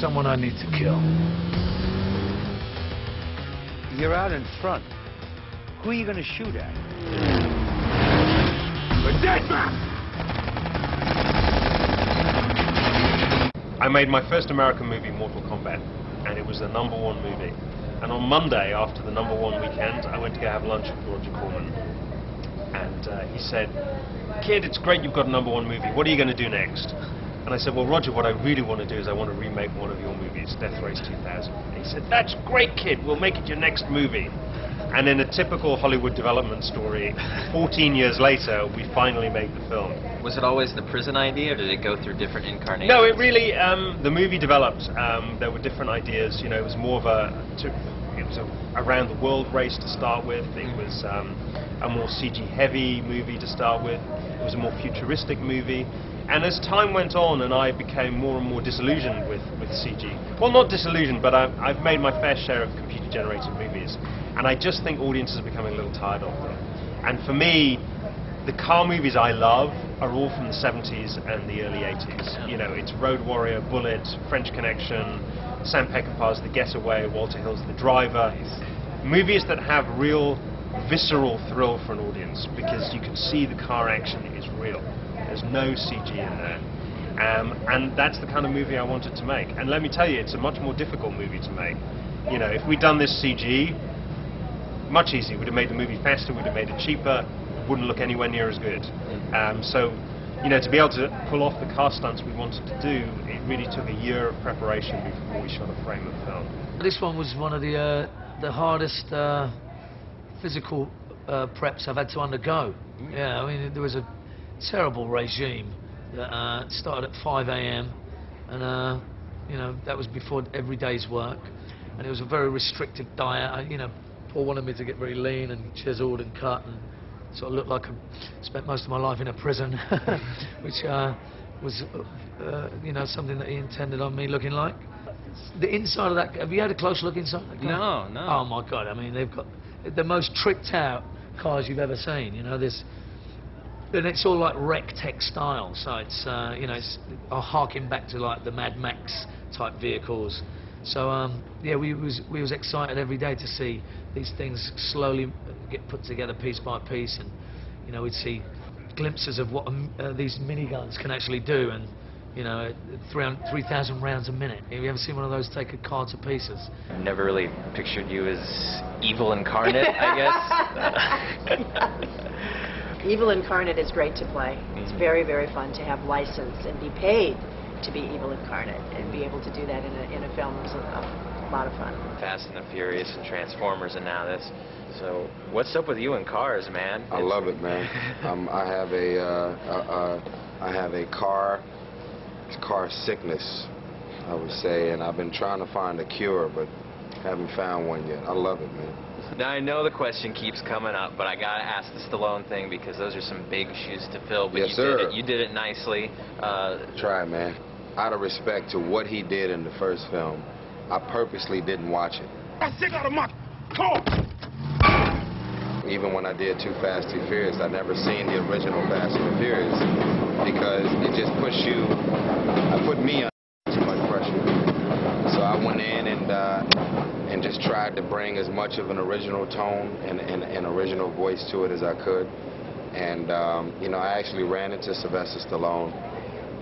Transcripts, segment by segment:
someone I need to kill. You're out in front. Who are you going to shoot at? The dead man! I made my first American movie, Mortal Kombat, and it was the number one movie. And on Monday, after the number one weekend, I went to go have lunch with Roger Corman. And uh, he said, Kid, it's great you've got a number one movie. What are you going to do next? And I said, well, Roger, what I really want to do is I want to remake one of your movies, Death Race 2000. And he said, that's great, kid. We'll make it your next movie. And in a typical Hollywood development story, 14 years later, we finally made the film. Was it always the prison idea, or did it go through different incarnations? No, it really, um, the movie developed. Um, there were different ideas. You know, it was more of a, to, it was a around the world race to start with. It was um, a more CG heavy movie to start with. It was a more futuristic movie. And as time went on and I became more and more disillusioned with, with CG, well, not disillusioned, but I, I've made my fair share of computer generated movies. And I just think audiences are becoming a little tired of them. And for me, the car movies I love are all from the 70s and the early 80s. You know, it's Road Warrior, Bullitt, French Connection, Sam Peckinpah's The Getaway, Walter Hill's The Driver. Movies that have real visceral thrill for an audience because you can see the car action is real. There's no CG in there. Um, and that's the kind of movie I wanted to make. And let me tell you, it's a much more difficult movie to make. You know, if we'd done this CG, much easier. We'd have made the movie faster, we'd have made it cheaper, wouldn't look anywhere near as good. Um, so, you know, to be able to pull off the car stunts we wanted to do, it really took a year of preparation before we shot a frame of film. This one was one of the uh, the hardest uh, physical uh, preps I've had to undergo. Yeah, I mean, there was a terrible regime that uh, started at 5 a.m. and uh, you know that was before every day's work, and it was a very restricted diet. I, you know, Paul wanted me to get very lean and chiseled and cut and sort of look like I spent most of my life in a prison, which uh, was uh, you know something that he intended on me looking like. The inside of that, have you had a close look inside? No, no. Oh my God, I mean, they've got the most tricked out cars you've ever seen. You know, this, and it's all like rec tech style. So it's, uh, you know, it's uh, harking back to like the Mad Max type vehicles. So um, yeah, we was we was excited every day to see these things slowly get put together piece by piece, and you know, we'd see glimpses of what uh, these miniguns can actually do, and you know, 3,000 rounds a minute. Have you ever seen one of those take a car to pieces? I've never really pictured you as evil incarnate, I guess. Evil Incarnate is great to play. It's Mhm. very, very fun to have license and be paid to be Evil Incarnate and be able to do that in a, in a film is a, a lot of fun. Fast and the Furious and Transformers and now this. So, what's up with you and cars, man? I It's- love it, man. um, I have a, uh, uh, uh, I have a car, car sickness, I would say, and I've been trying to find a cure, but haven't found one yet. I love it, man. Now I know the question keeps coming up, but I gotta ask the Stallone thing because those are some big shoes to fill. But Yes, you sir. did it. You did it nicely. Uh, Try, man. Out of respect to what he did in the first film, I purposely didn't watch it. I sick out of my car! Even when I did Too Fast, Too Furious, I never seen the original Fast and Furious because it just pushed you, I put me under too much pressure. So I went in and uh, and just tried to bring as much of an original tone and and an original voice to it as I could. And um, you know, I actually ran into Sylvester Stallone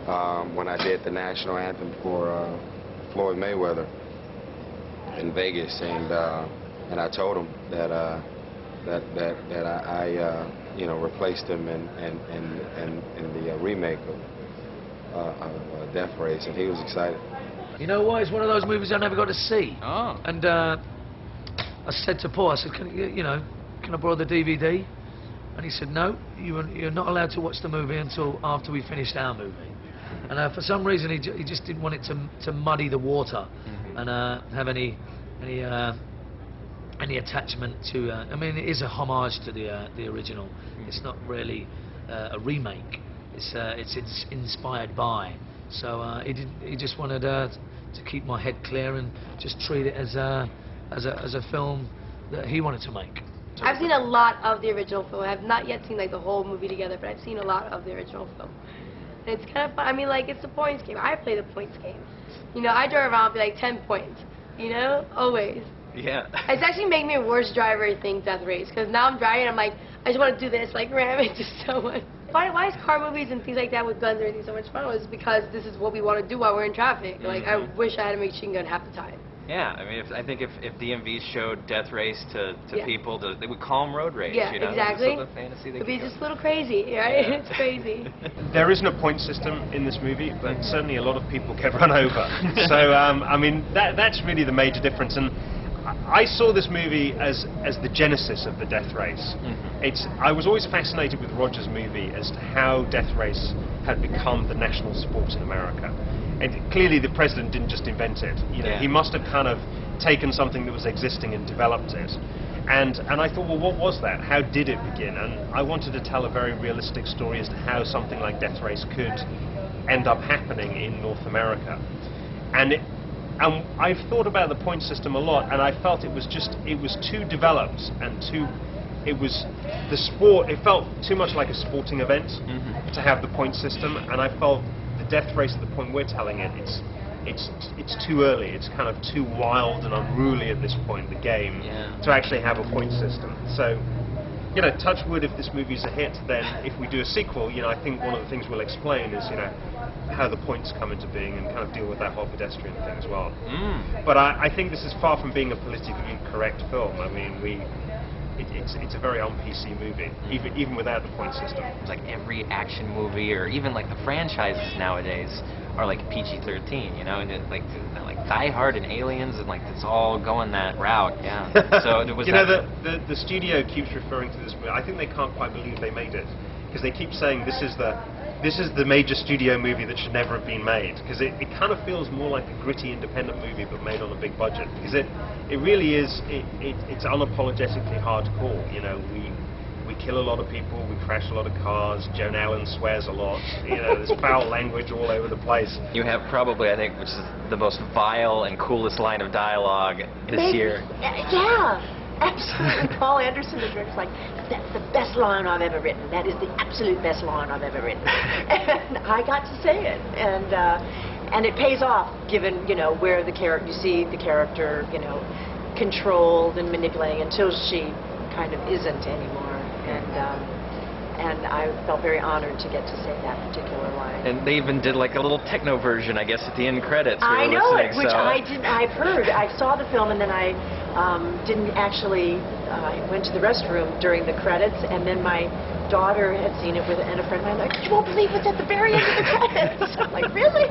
um, when I did the national anthem for uh, Floyd Mayweather in Vegas, and uh, and I told him that. Uh, that that that I, I uh, you know replaced him in in in, in, in the uh, remake of, uh, of uh, Death Race, and he was excited. You know what? It's one of those movies I never got to see. oh. And uh, I said to Paul, I said, can, you you know, can I borrow the DVD? And he said, no, you are, you're not allowed to watch the movie until after we finished our movie. And uh, for some reason, he, he just didn't want it to, to muddy the water and uh, have any any uh, any attachment to. Uh, I mean, it is a homage to the uh, the original. It's not really uh, a remake. It's uh, it's ins- inspired by. So uh, he didn't. He just wanted uh, to keep my head clear and just treat it as a as a as a film that he wanted to make. I've seen a lot of the original film. I have not yet seen like the whole movie together, but I've seen a lot of the original film. And it's kind of fun. I mean, like, it's the points game. I play the points game. You know, I drive around and be like, 10 points. You know? Always. Yeah. It's actually made me a worse driver, I think, Death Race. Because now I'm driving, I'm like, I just want to do this, like, ram into someone. Why, why is car movies and things like that with guns and everything so much fun? Was because this is what we want to do while we're in traffic. Like, I Mhm. wish I had a machine gun half the time. Yeah, I mean, if, I think if, if DMV showed Death Race to, to Yeah. people, to, they would call them road rage. Yeah, you know? exactly. It's a fantasy they It'd be could just a little crazy, right? Yeah. it's crazy. There isn't a point system in this movie, but certainly a lot of people get run over. so, um, I mean, that, that's really the major difference. And I I saw this movie as, as the genesis of the Death Race. Mhm. It's, I was always fascinated with Roger's movie as to how Death Race had become the national sport in America. And clearly the president didn't just invent it. You know, Yeah. He must have kind of taken something that was existing and developed it. And, and I thought, well, what was that? How did it begin? And I wanted to tell a very realistic story as to how something like Death Race could end up happening in North America. And it, and I've thought about the point system a lot, and I felt it was just it was too developed and too it was the sport. It felt too much like a sporting event Mhm. to have the point system, and I felt Death Race at the point we're telling it, it's it's it's too early. It's kind of too wild and unruly at this point. in The game Yeah. to actually have a point system. So you know, touch wood if this movie's a hit, then if we do a sequel, you know, I think one of the things we'll explain is, you know, how the points come into being and kind of deal with that whole pedestrian thing as well. Mm. But I, I think this is far from being a politically correct film. I mean, we, it, it's it's a very on-PC movie, even even without the point system. It's like every action movie or even like the franchises nowadays are like PG-13, you know, and it, like like Die Hard and Aliens and like it's all going that route. Yeah. So it was you know, the, the the studio keeps referring to this movie. I think they can't quite believe they made it because they keep saying this is the this is the major studio movie that should never have been made because it, it kind of feels more like a gritty independent movie but made on a big budget because it it really is it, it it's unapologetically hardcore. You know, we we kill a lot of people, we crash a lot of cars. Joan Allen swears a lot. You know, there's foul language all over the place. You have probably, I think, which is the most vile and coolest line of dialogue this Maybe- year. Yeah, absolutely. Paul Anderson, the director's like, that's the best line I've ever written. That is the absolute best line I've ever written. and I got to say it, and uh, and it pays off, given you know where the character you see the character, you know, controlled and manipulating until she kind of isn't anymore, and. Um, and I felt very honored to get to say that particular line. And they even did like a little techno version, I guess, at the end credits. we I know it, which so- I didn't. I've heard. I saw the film, and then I um, didn't actually. I went to the restroom during the credits, and then my daughter had seen it with and a friend of mine. Like, you won't believe what's at the very end of the credits. I'm like, really?